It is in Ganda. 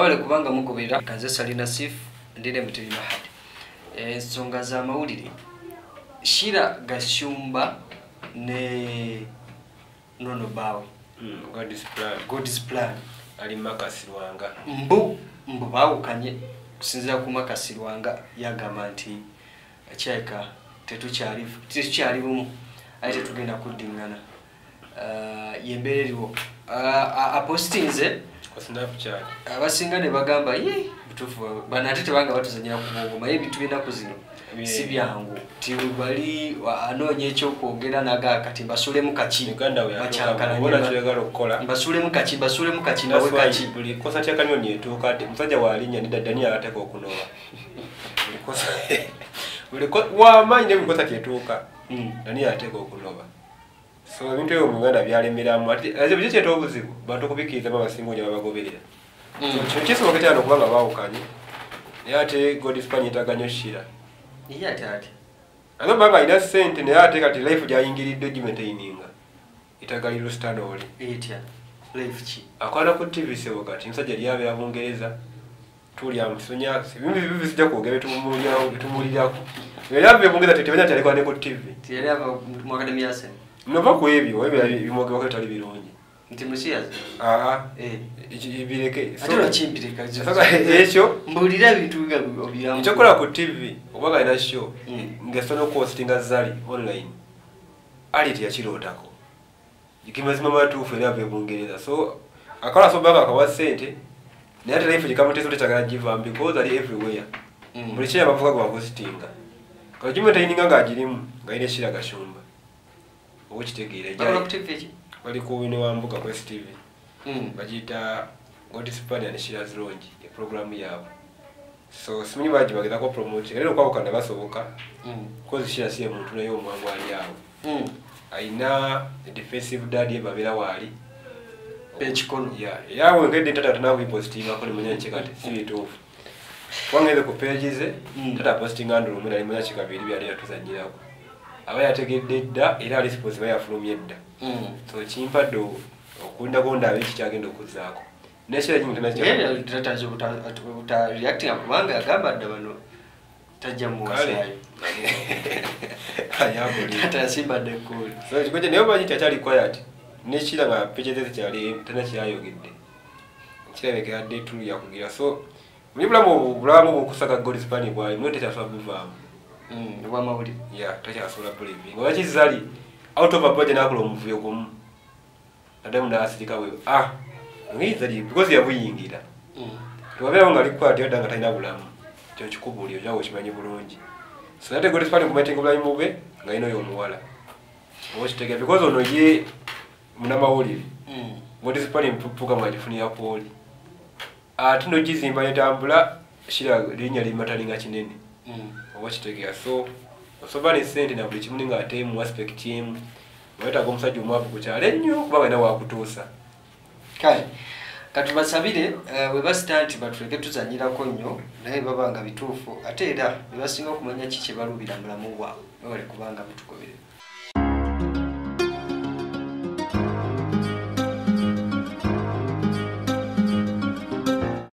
mwawale kubanga mugoberera kanze salina sif ndine mutiri mahadi. Ensonga z'amawulire shira gashumba ne nono bawe. Mm, God's plan. god's plan. Ali makasirwanga. Mbu mbu baawukanye. Kusinziira ku makasirwanga yagamba nti kyeka tetukyali tetukyali bumu ate tetugenda kuddiŋŋana Ah, yembeera eriwo. Ah, apostinze snapchat abasinga ne bagamba ye butuufu bano ate tebanga batuzanyira ku bwongo naye ebintu byenaku zino si byangu. Ti bali anoonya ekyokwogera naga kati mbasulemu kaki. Mbasulemu kaki mbasulemu kaki why kaki. buli kosa kya kanyoni etuuka ti musajja walinnya nidda dani alateka okunoba. Buli wamaanyi ne buli kosa kyetuuka Mm. dani ateeka okunoba so ebintu ebyo mu uganda byalemeramu ate ate biki kyeta obuzibu bantu okubikkirizamu abasinga onya babagoberera Mm. Kino kisoboka kyano okuba nga baawukanye. Naye ate godispan yetaganya oshira Ye ate ate? Ate oba nga alina sente naye ate kati life gyayingiridde gimaintaininga etagaliro stanoli etya? Life ki? Akwana ku tv sebo kati musajja yali abeera bungereza tulya musonya bibi sijja kwogera bitumuulirawo bitumuulirako yali ava ebungereza tetebanya nti alikola ne ku tv nova ku ebyo ebyo bimwogerwako bitali birungi. Nti musiyazi. Aa Eh. bireke ate lwakimpireka sasa ekyo? Mbuulira ebintu nga obiramu. Ekyokukola ku tv oba nga alina show Mm. ngaesona okuhostinga zali online ali teyakirootako. Gikimazima matuufu era ava ebungereza so akala sobanga akawa sente naye ate life gikamuteesa tekyagala givamu because ali everywhere. Mm. buli kyeya bavuga gwahostinga kakimetaininga ngaagirimu nga alina ekira gashumba oba kitegeera Bakola ku TV ki? bali ku wine wambuga ku stv Mm. bagiyita godspania ne shiraz longi eprogramu yaabwe so simanyi bagi bagezako promote era okwawukana basoboka Mm. kozi shira si muntu naye omwangu ali awo Mm. ayina defensive dadi ebabeera waali Ekikono. yawe ngedde tata tunakuipositingako nimanya nkikati si bituufu wangeze ku page ze Mm. tata postinga ndulumu nali manya kikabiri byali yatuzanyirako aba yategedde dda era ali sipozi bayafulumye edda Mm. so kimpadde okundako ndaba eki kyagenda okuzaako nekira kimu Naye tataze obuta- obuta reacting kubanga yagamba dda bano tajja muwasaayo ate yasimbadde ekkuuli kikoje naye omanyi nti akyali quiet nekira nga peke ze zikyali tanakyayogedde kirabeka yadde tulu yakugira so muli bulamu obwo bulamu bwokusaga golispan bwali buvaamu Mm, takyasobola bulivi nga bakizali out of budget nakola omuvuyo gumu adamu nasirika we ah ngizali because yabuyingira Mm. tewabeerawo nga likwatyo dda nga talina bulamu kyo kikubuli ojaga okimanyi bulungi so nate golispan kumetinga obulamu bube nga alina oyo omuwala oba okitegeera because ono ye munamawulire Mm. golispan mpuga mwagifunira kwoli ate nogizimba netambula shira linnya limatalinga kinene. Oba kitegeera so osoba ne sente na buli kimu ninga ate mu aspect emu wetaaga omusajja omwavu ku kyalo ennyo kuba balina wakutuusa kale katubasabire eh, we basita nti batuleke tuzanyirako nnyo naye baba nga bituufu ate era bebasinga okumanya ki kye balubira mulamu bwabwe bawale kubanga mutugoberera